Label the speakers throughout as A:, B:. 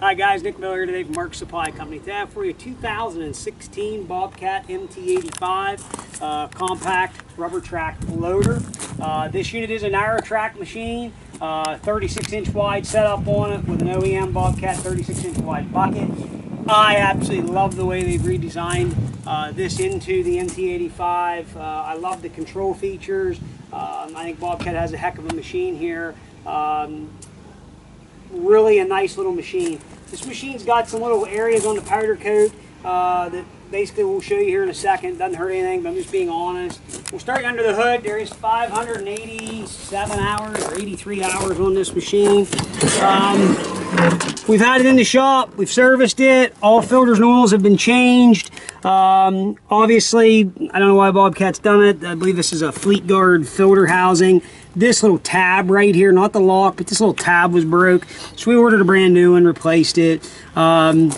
A: Hi guys, Nick Miller here today from Mark Supply Company. Today I have for you a 2016 Bobcat MT85 uh, compact rubber track loader. Uh, this unit is an narrow track machine, uh, 36 inch wide setup on it with an OEM Bobcat 36 inch wide bucket. I absolutely love the way they've redesigned uh, this into the MT85. Uh, I love the control features. Um, I think Bobcat has a heck of a machine here. Um, really a nice little machine. This machine's got some little areas on the powder coat uh, that basically we'll show you here in a second. Doesn't hurt anything, but I'm just being honest. We'll start under the hood. There is 587 hours or 83 hours on this machine. Um, we've had it in the shop. We've serviced it. All filters and oils have been changed. Um, obviously, I don't know why Bobcat's done it. I believe this is a Fleetguard filter housing. This little tab right here, not the lock, but this little tab was broke. So we ordered a brand new one, replaced it. Um,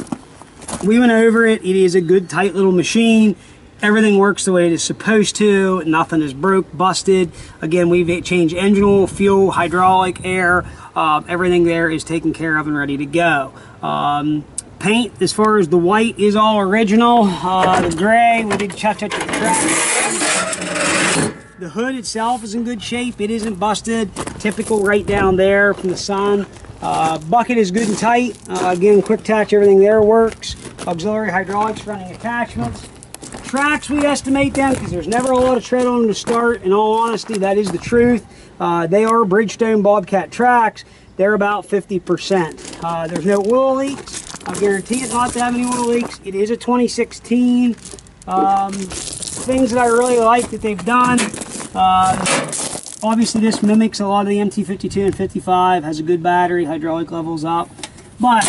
A: we went over it. It is a good, tight little machine. Everything works the way it is supposed to. Nothing is broke, busted. Again, we've changed engine oil, fuel, hydraulic, air. Uh, everything there is taken care of and ready to go. Um, paint, as far as the white, is all original. Uh, the gray, we did touch the hood itself is in good shape. It isn't busted. Typical right down there from the sun. Uh, bucket is good and tight. Uh, again, quick touch, everything there works. Auxiliary hydraulics running attachments. Tracks, we estimate them because there's never a lot of tread on them to start. In all honesty, that is the truth. Uh, they are Bridgestone Bobcat tracks. They're about 50%. Uh, there's no oil leaks. I guarantee it's not to have any oil leaks. It is a 2016. Um, things that I really like that they've done. Uh, obviously this mimics a lot of the MT52 and 55, has a good battery, hydraulic levels up. But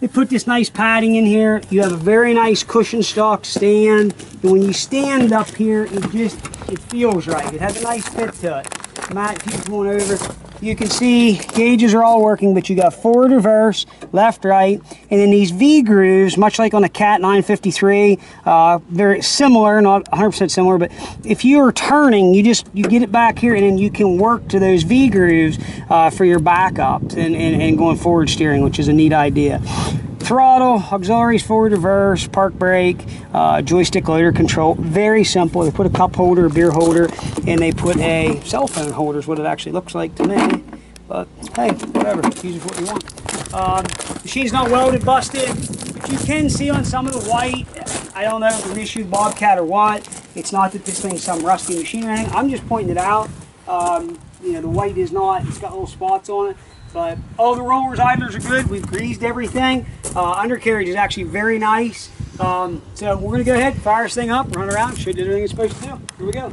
A: they put this nice padding in here. You have a very nice cushion stock stand. And when you stand up here, it just, it feels right. It has a nice fit to it. Matt keeps going over. You can see gauges are all working, but you got forward, reverse, left, right, and then these V grooves, much like on the Cat 953, uh, very similar, not 100% similar, but if you are turning, you just you get it back here, and then you can work to those V grooves uh, for your backups and, and, and going forward steering, which is a neat idea throttle, auxiliaries forward reverse, park brake, uh, joystick loader control. Very simple. They put a cup holder, a beer holder, and they put a cell phone holder is what it actually looks like to me. But hey, whatever. Use it what you want. Um, machine's not welded, busted. But you can see on some of the white, I don't know if it's an issue Bobcat or what. It's not that this thing's some rusty machine or anything. I'm just pointing it out. Um, you know, the white is not, it's got little spots on it. But all the rollers, idlers are good. We've greased everything. Uh, undercarriage is actually very nice. Um, so we're going to go ahead, fire this thing up, run around, show you everything it's supposed to do. Here we go.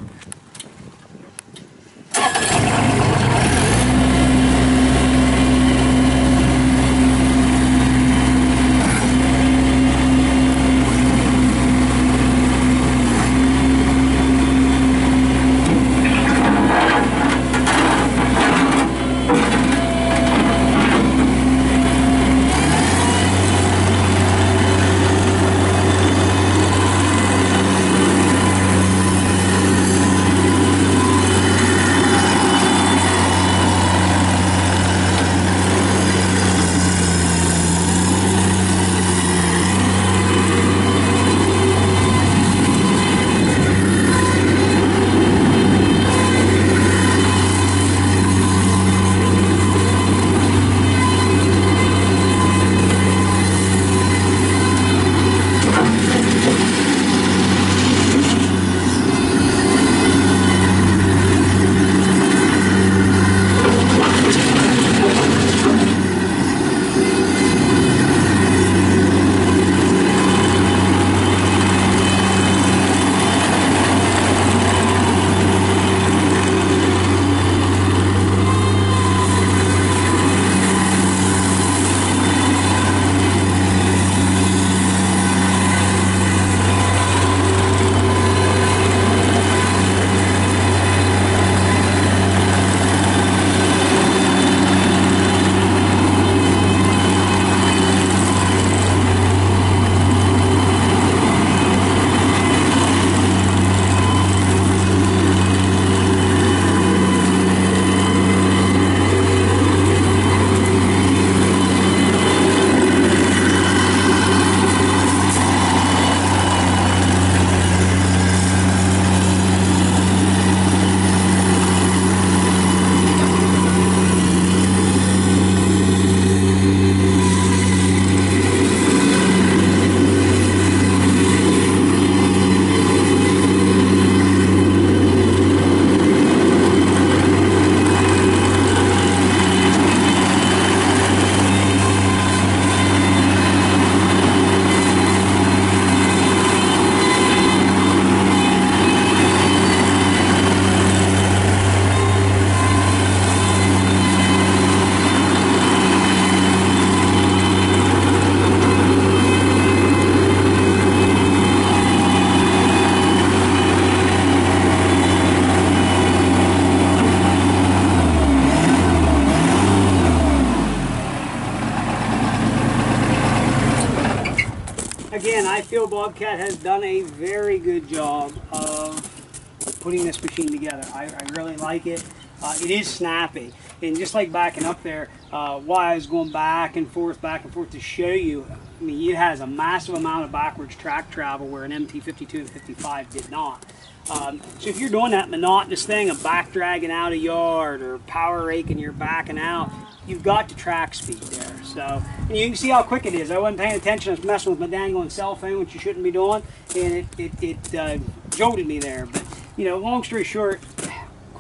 A: Bobcat has done a very good job of putting this machine together. I, I really like it. Uh, it is snappy. And just like backing up there, uh, why I was going back and forth, back and forth to show you, I mean, it has a massive amount of backwards track travel where an MT52 and 55 did not. Um, so if you're doing that monotonous thing of back dragging out a yard or power raking, you're backing out, you've got to track speed there. So and you can see how quick it is. I wasn't paying attention. I was messing with my dangling cell phone, which you shouldn't be doing, and it, it, it uh, jolted me there. But, you know, long story short,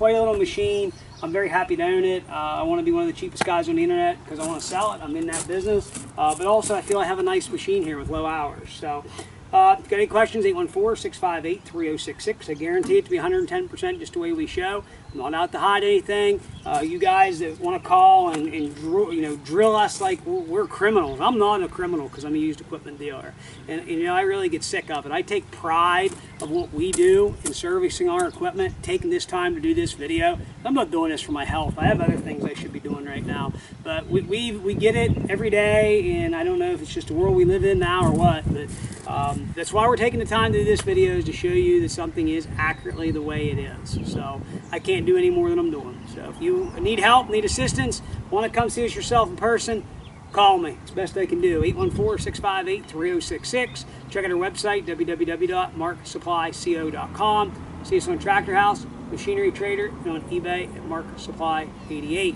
A: quite a little machine. I'm very happy to own it. Uh, I want to be one of the cheapest guys on the internet because I want to sell it. I'm in that business. Uh, but also, I feel I have a nice machine here with low hours. So, uh, got any questions? 814-658-3066. I guarantee it to be 110% just the way we show. I'm not out to hide anything. Uh, you guys that want to call and, and drill, you know, drill us like we're, criminals. I'm not a criminal because I'm a used equipment dealer. And, and, you know, I really get sick of it. I take pride of what we do in servicing our equipment, taking this time to do this video. I'm not doing this for my health. I have other things I should be doing right now. But we, we, we get it every day, and I don't know if it's just the world we live in now or what, but um, that's why we're taking the time to do this video is to show you that something is accurately the way it is. So I can't do any more than I'm doing. So if you need help, need assistance, want to come see us yourself in person, call me. It's the best they can do. 814-658-3066. Check out our website, www.marksupplyco.com. See us on Tractor House, Machinery Trader, and on eBay at Mark Supply 88.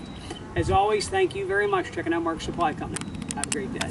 A: As always, thank you very much for checking out Mark Supply Company. Have a great day.